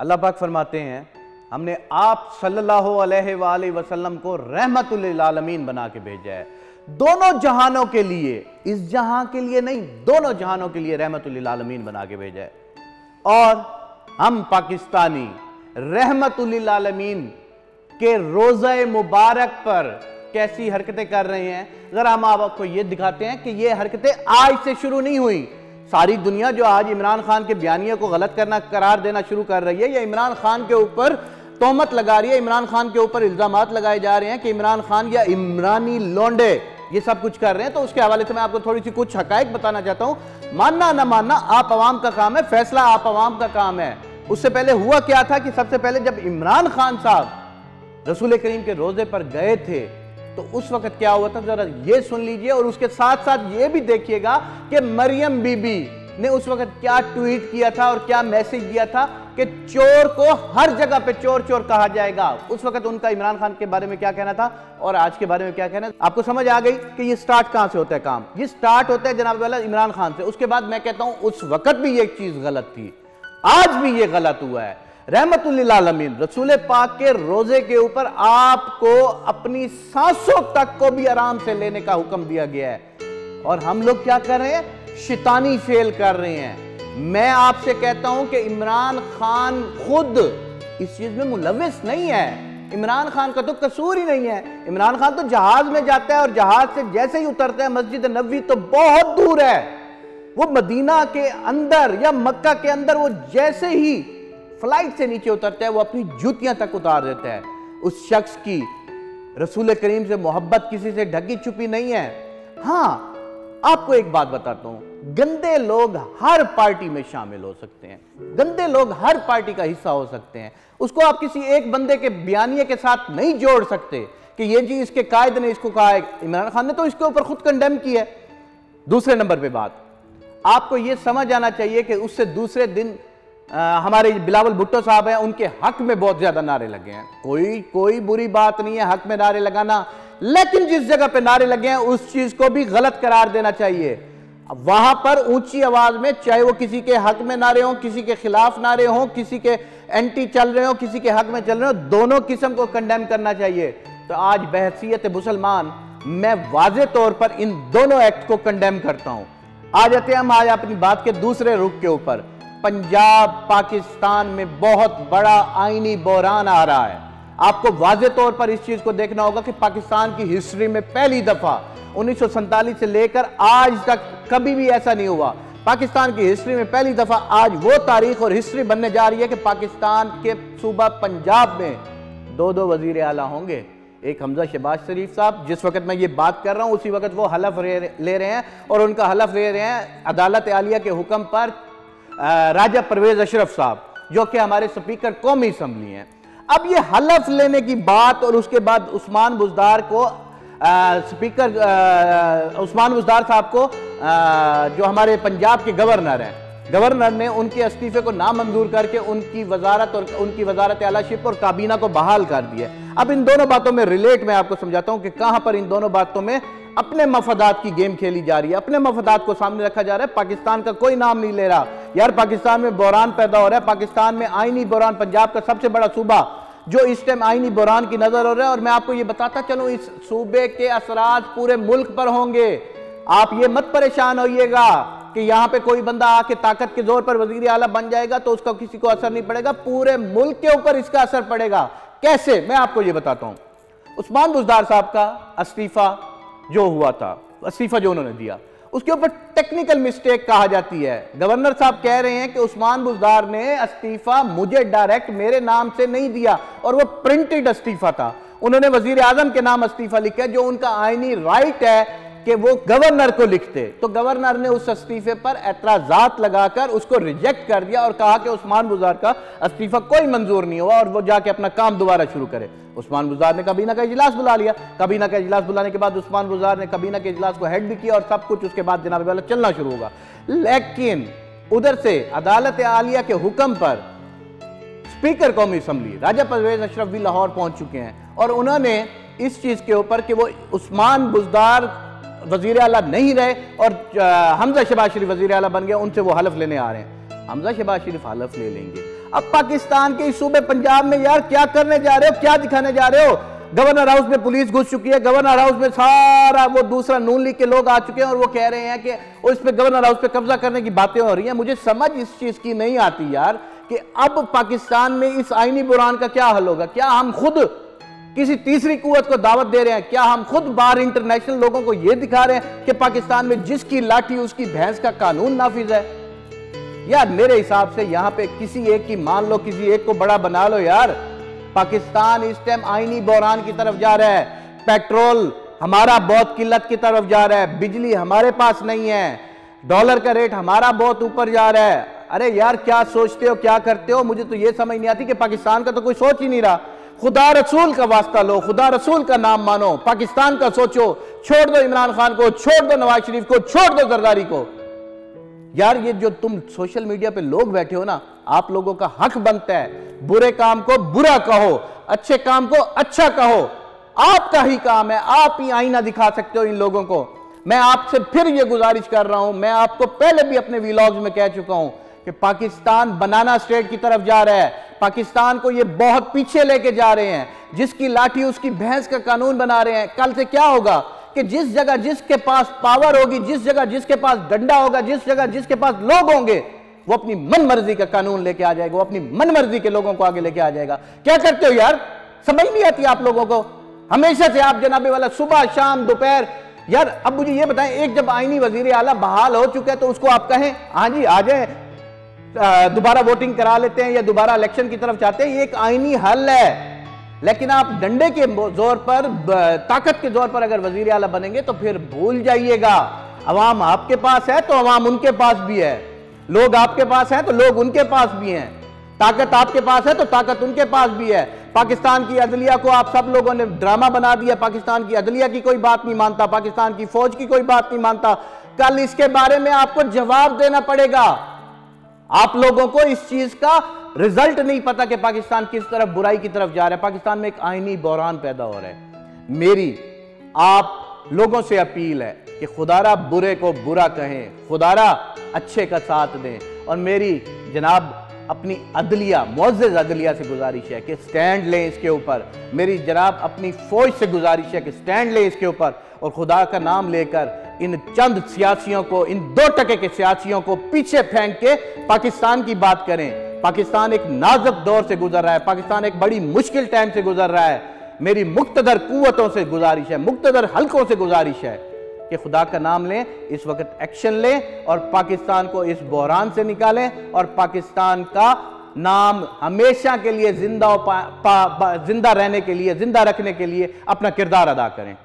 अल्लाह पाक फरमाते हैं, हमने आप सल्लल्लाहु अलैहि वसल्लम को रहमतुल आलमीन बना के भेजा है। दोनों जहानों के लिए, इस जहाँ के लिए नहीं, दोनों जहानों के लिए रहमतुल आलमीन बना के भेजा है। और हम पाकिस्तानी रहमतुल आलमीन के रोज़ा मुबारक पर कैसी हरकतें कर रहे हैं, अगर हम आपको ये दिखाते हैं कि ये हरकतें आज से शुरू नहीं हुई सारी दुनिया जो आज इमरान खान के बयानियों को गलत करना, करार देना शुरू कर रही है, या इमरान खान के ऊपर तोहमत लगा रही है, इमरान खान के ऊपर इल्ज़ाम लगाए जा रहे हैं कि इमरान खान या इमरानी लोंडे ये सब कुछ कर रहे हैं तो उसके हवाले से मैं आपको थोड़ी सी कुछ हकायक बताना चाहता हूँ। मानना ना मानना, आप आवाम का काम है, फैसला आप आवाम का काम है। उससे पहले हुआ क्या था कि सबसे पहले जब इमरान खान साहब रसूल करीम के रोज़े पर गए थे तो उस वक्त क्या हुआ था? जरा ये सुन लीजिए और उसके साथ साथ ये भी देखिएगा कि मरियम बीबी ने उस वक्त क्या ट्वीट किया था और क्या मैसेज दिया था कि चोर को हर जगह पे चोर चोर कहा जाएगा। उस वक्त उनका इमरान खान के बारे में क्या कहना था और आज के बारे में क्या कहना आपको समझ आ गई कि ये स्टार्ट कहाँ से होता है काम? ये स्टार्ट होता है जनाब वाला इमरान खान से। उसके बाद मैं कहता हूँ, उस वक्त भी ये चीज़ गलत थी। आज भी ये गलत हुआ है। रहमतुल्लामीन रसूल पाक के रोज़े के ऊपर आपको अपनी सांसों तक को भी आराम से लेने का हुक्म दिया गया है। और हम लोग क्या कर रहे हैं? शितानी फेल कर रहे हैं। मैं आपसे कहता हूँ कि इमरान खान खुद इस चीज़ में मुलविस नहीं है। इमरान खान का तो कसूर ही नहीं है। इमरान खान तो जहाज़ में जाता है और जहाज़ से जैसे ही उतरता है, मस्जिद नबी तो बहुत दूर है। वो मदीना के अंदर या मक्का के अंदर वो जैसे ही फ़्लाइट से नीचे उतरता है, वो अपनी जूतियाँ तक उतार देता है। उस शख्स की, रसूल करीम से मोहब्बत किसी से ढकी छुपी नहीं है। हाँ आपको एक बात बताता हूँ, गंदे लोग हर पार्टी में शामिल हो सकते हैं। गंदे लोग हर पार्टी का हिस्सा हो सकते हैं। उसको आप किसी एक बंदे के बयानिए के साथ नहीं जोड़ सकते कि ये जी इसके कायद ने इसको कहा इमरान खान ने तो इसके ऊपर खुद कंडेम किया है। दूसरे नंबर पे बात, आपको यह समझ आना चाहिए कि उससे दूसरे दिन हमारे बिलावल भुट्टो साहब हैं, उनके हक में बहुत ज़्यादा नारे लगे हैं। कोई कोई बुरी बात नहीं है, हक में नारे लगाना। लेकिन जिस जगह पे नारे लगे हैं, उस चीज़ को भी गलत करार देना चाहिए। वहाँ पर ऊँची आवाज़ में, चाहे वो किसी के हक में नारे हो, किसी के खिलाफ नारे हो, किसी के एंटी चल रहे हो, किसी के हक में चल रहे हो, दोनों किस्म को कंडेम करना चाहिए। तो आज बहसीत मुसलमान, मैं वाजे तौर पर इन दोनों एक्ट को कंडेम करता हूँ। आ जाते हैं हम आज अपनी बात के दूसरे रुख के ऊपर। पंजाब, पाकिस्तान में बहुत बड़ा आईनी बहरान आ रहा है। आपको वाजे तौर पर इस चीज़ को देखना होगा कि पाकिस्तान की हिस्ट्री में पहली दफ़ा उन्नीस से लेकर आज तक कभी भी ऐसा नहीं हुआ। पाकिस्तान की हिस्ट्री में पहली दफ़ा आज वो तारीख और हिस्ट्री बनने जा रही है कि पाकिस्तान के सूबा पंजाब में दो दो वज़ीर आला होंगे। एक हमजा शहबाज शरीफ साहब, जिस वक्त मैं ये बात कर रहा हूँ, उसी वक्त वो हलफ ले रहे हैं और उनका हलफ ले रहे हैं अदालत आलिया के हुक्म पर राजा परवेज अशरफ साहब जो कि हमारे स्पीकर कौमी असम्बली हैं। अब ये हलफ लेने की बात और उसके बाद उस्मान बुजदार को आ, स्पीकर उस्मान बुजदार साहब को आ, जो हमारे पंजाब के गवर्नर हैं गवर्नर ने उनके इस्तीफे को नामंजूर करके उनकी वजारत और उनकी वजारत आलाशिप और काबीना को बहाल कर दिया अब इन दोनों बातों में रिलेट मैं आपको समझाता हूँ कि कहाँ पर इन दोनों बातों में अपने मफादात की गेम खेली जा रही है अपने मफादात को सामने रखा जा रहा है पाकिस्तान का कोई नाम नहीं ले रहा। यार पाकिस्तान में बहरान पैदा हो रहा है। पाकिस्तान में आईनी बहरान पंजाब का सबसे बड़ा सूबा, जो इस टाइम आईनी बहरान की नज़र हो रहा है। और मैं आपको ये बताता चलूँ, इस सूबे के असरात पूरे मुल्क पर होंगे। आप ये मत परेशान होइएगा कि यहाँ पे कोई बंदा आके ताकत के ज़ोर पर वज़ीर आला बन जाएगा तो उसका किसी को असर नहीं पड़ेगा। पूरे मुल्क के ऊपर इसका असर पड़ेगा। कैसे? मैं आपको ये बताता हूँ। उस्मान बुजदार साहब का इस्तीफा जो हुआ था इस्तीफा जो उन्होंने दिया उसके ऊपर टेक्निकल मिस्टेक कहा जाती है। गवर्नर साहब कह रहे हैं कि उस्मान बुजदार ने इस्तीफा मुझे डायरेक्ट मेरे नाम से नहीं दिया और वो प्रिंटेड इस्तीफा था। उन्होंने वज़ीर आज़म के नाम इस्तीफा लिखा जो उनका आईनी राइट है। कि वो गवर्नर को लिखते। तो गवर्नर ने उस इस्तीफे पर एतराजात लगाकर उसको रिजेक्ट कर दिया और कहा कि उस्मान बुजार का इस्तीफा कोई मंजूर नहीं हुआ और वो जाके अपना काम दोबारा शुरू करे। उस्मान बुजार ने कबीना का इजलास बुला लिया। कबीना का इजलास बुलाने के बाद उस्मान बुजार ने कबीना के इजलास को हेड भी किया और सब कुछ उसके बाद जनाब वाला चलना शुरू होगा। लेकिन उधर से अदालत आलिया के हुक्म पर स्पीकर कौमी असम्बली, राजा परवेज अशरफ भी लाहौर पहुँच चुके हैं और उन्होंने इस चीज़ के ऊपर कि वो उस्मान बुजदार वज़ीर अला नहीं रहे और हमजा शबाज शरीफ वज़ीर अला बन गया उनसे वो हलफ लेने आ रहे हैं। हमजा शबाज शरीफ हलफ ले लेंगे। अब पाकिस्तान के इस सूबे पंजाब में यार क्या करने जा रहे हो, क्या दिखाने जा रहे हो? गवर्नर हाउस में पुलिस घुस चुकी है, गवर्नर हाउस में सारा वो दूसरा नून लीग के लोग आ चुके हैं और वो कह रहे हैं कि उस पर गवर्नर हाउस पे कब्जा करने की बातें हो रही हैं। मुझे समझ इस चीज़ की नहीं आती यार कि अब पाकिस्तान में इस आईनी बुरान का क्या हल होगा? क्या हम खुद किसी तीसरी कुत को दावत दे रहे हैं। क्या हम खुद बार इंटरनेशनल लोगों को यह दिखा रहे हैं कि पाकिस्तान में जिसकी लाठी, उसकी भैंस का कानून नाफिज है? यार, मेरे हिसाब से यहाँ पे किसी एक की मान लो, किसी एक को बड़ा बना लो यार। पाकिस्तान इस टाइम आईनी बहरान की तरफ़ जा रहा है। पेट्रोल हमारा बहुत किल्लत की तरफ़ जा रहा है। बिजली हमारे पास नहीं है। डॉलर का रेट हमारा बहुत ऊपर जा रहा है। अरे यार, क्या सोचते हो, क्या करते हो? मुझे तो यह समझ नहीं आती कि पाकिस्तान का तो कोई सोच ही नहीं रहा। खुदा रसूल का वास्ता लो, खुदा रसूल का नाम मानो। पाकिस्तान का सोचो, छोड़ दो इमरान खान को, छोड़ दो नवाज़ शरीफ को, छोड़ दो जरदारी को। यार, ये जो तुम सोशल मीडिया पे लोग बैठे हो ना, आप लोगों का हक बनता है। बुरे काम को बुरा कहो, अच्छे काम को अच्छा कहो। आपका ही काम है, आप ही आईना दिखा सकते हो इन लोगों को। मैं आपसे फिर ये गुजारिश कर रहा हूँ, मैं आपको पहले भी अपने वीलॉग्स में कह चुका हूँ कि पाकिस्तान बनाना स्टेट की तरफ़ जा रहा है। पाकिस्तान को ये बहुत पीछे लेके जा रहे हैं, जिसकी लाठी उसकी भैंस का कानून बना रहे हैं। कल से क्या होगा कि जिस जगह जिसके पास पावर होगी, जिस जगह जिसके पास डंडा होगा, जिस जगह जिसके पास लोग होंगे, वो अपनी मन मर्ज़ी का कानून लेके आ जाएगा, वो अपनी मन मर्ज़ी के लोगों को आगे लेके आ जाएगा। क्या करते हो यार? समझ नहीं आती आप लोगों को? हमेशा से आप जनाबे वाला सुबह, शाम, दोपहर, यार, अब मुझे ये बताएँ, एक जब आईनी वज़ीर आला बहाल हो चुका है तो उसको आप कहें हाँ जी, आ जाए। दोबारा वोटिंग करा लेते हैं या दोबारा इलेक्शन की तरफ़ चाहते हैं, ये एक आईनी हल है। लेकिन आप डंडे के ज़ोर पर ताकत के ज़ोर पर अगर वज़ीर आला बनेंगे तो फिर भूल जाइएगा। अवाम आपके पास है तो अवाम उनके पास भी है। लोग आपके पास हैं तो लोग उनके पास भी हैं। ताकत आपके पास है तो ताकत उनके पास भी है। पाकिस्तान की अदलिया को आप सब लोगों ने ड्रामा बना दिया। पाकिस्तान की अदलिया की कोई बात नहीं मानता, पाकिस्तान की फौज की कोई बात नहीं मानता। कल इसके बारे में आपको जवाब देना पड़ेगा। आप लोगों को इस चीज़ का रिज़ल्ट नहीं पता कि पाकिस्तान किस तरफ़ बुराई की तरफ़ जा रहा है। पाकिस्तान में एक आईनी बहरान पैदा हो रहा है। मेरी, आप लोगों से अपील है कि खुदारा बुरे को बुरा कहें, खुदारा अच्छे का साथ दें। और मेरी जनाब अपनी अदलिया मोज़ अदलिया से गुजारिश है कि स्टैंड लें इसके ऊपर। मेरी जनाब अपनी फौज से गुजारिश है कि स्टैंड लें इसके ऊपर और खुदा का नाम लेकर इन चंद सियासियों को, इन दो टके के सियासियों को पीछे फेंक के पाकिस्तान की बात करें। पाकिस्तान एक नाजुक दौर से गुजर रहा है। पाकिस्तान एक बड़ी मुश्किल टाइम से गुजर रहा है। मेरी मुख्तदर कुतों से गुजारिश है मुख्तदर हल्कों से गुजारिश है। कि खुदा का नाम लें, इस वक्त एक्शन लें और पाकिस्तान को इस बहरान से निकालें और पाकिस्तान का नाम हमेशा के लिए ज़िंदा ज़िंदा रहने के लिए, ज़िंदा रखने के लिए अपना किरदार अदा करें।